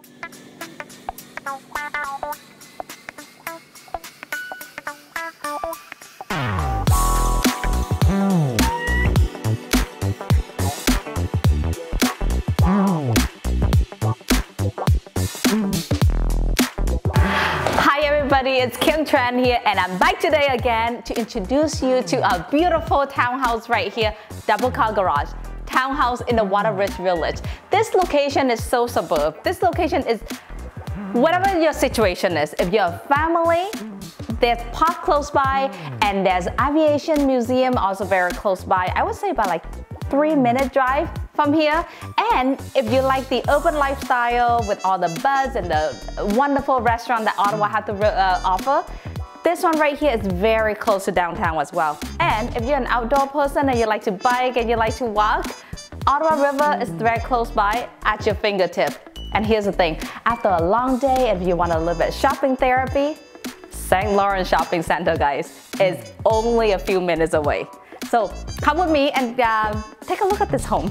Hi everybody, it's Kim Tran here and I'm back today again to introduce you to a beautiful townhouse right here, double car garage. Townhouse in the Wateridge Village. This location is so suburb. This location is whatever your situation is. If you're a family, there's park close by and there's aviation museum also very close by. I would say about like three minute drive from here. And if you like the urban lifestyle with all the buzz and the wonderful restaurant that Ottawa has to uh, offer, this one right here is very close to downtown as well. And if you're an outdoor person and you like to bike and you like to walk, Ottawa River is very close by at your fingertip. And here's the thing, after a long day, if you want a little bit shopping therapy, St. Laurent Shopping Center, guys, is only a few minutes away. So come with me and uh, take a look at this home.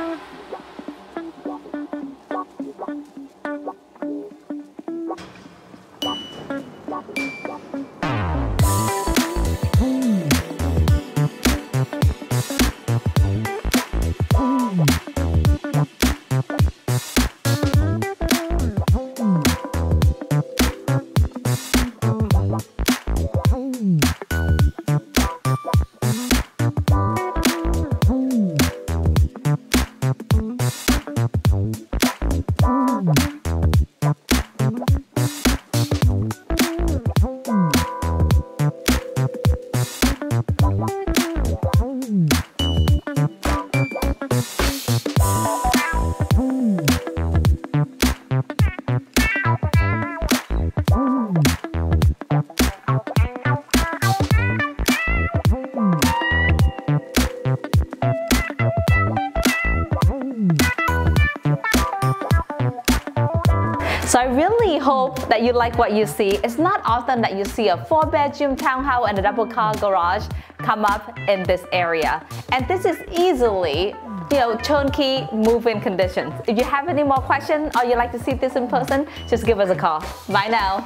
Thank you. So I really hope that you like what you see. It's not often that you see a four bedroom townhouse and a double car garage come up in this area. And this is easily you know, turnkey move-in conditions. If you have any more questions or you'd like to see this in person, just give us a call. Bye now.